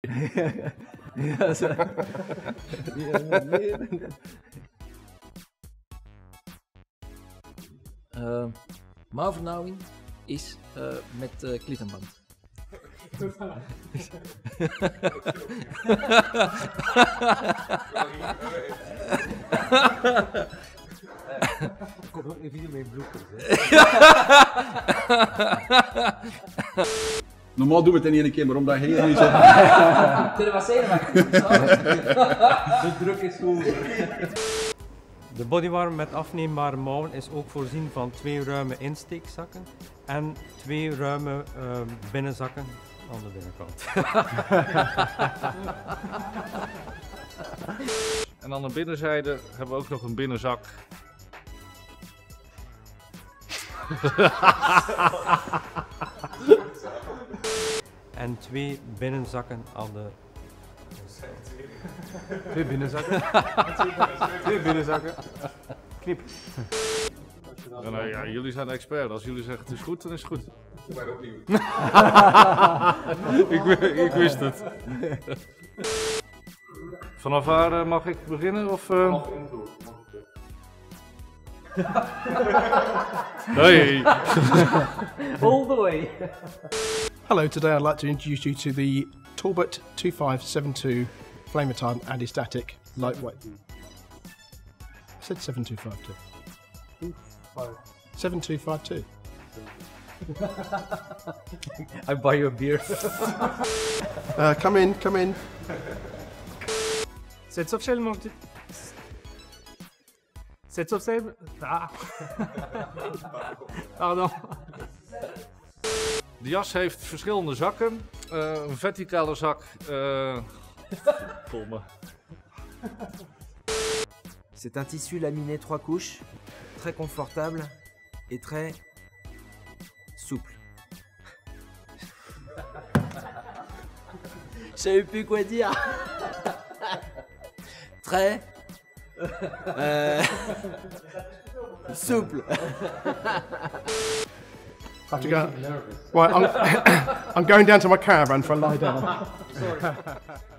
ja, zo. Mouwvernauwing is eh, met eh klittenband. Kom ook niet video mee bloepers. Normaal doen we het in één keer, maar omdat hij hier niet zit. Kunnen we zeggen, maar De druk is hoog. De bodywarm met afneembare mouwen is ook voorzien van twee ruime insteekzakken en twee ruime ehm, binnenzakken aan de binnenkant. En aan de binnenzijde hebben we ook nog een binnenzak. En twee binnenzakken aan de Twee binnenzakken. Twee binnenzakken. Knip. Eh, ja, jullie zijn de expert. Als jullie zeggen het is goed, dan is het goed. ik, wi- ik wist het. Vanaf waar eh, mag ik beginnen? Of, eh? Hey. all the way. Hello, today I'd like to introduce you to the Talbot 2572 flame retardant anti-static lightweight. I said 7252. 7252. I buy you a beer. Uh, come in, come in. C'est officiellement. C'est officiellement. Ah. Pardon. De jas heeft verschillende zakken. Eh, een verticale zak. eh. C'est un tissu laminé trois couches, très confortable et très souple. Je savais plus quoi dire. très euh, souple. I have to go. Right, I'm, I'm going down to my caravan for a lie down.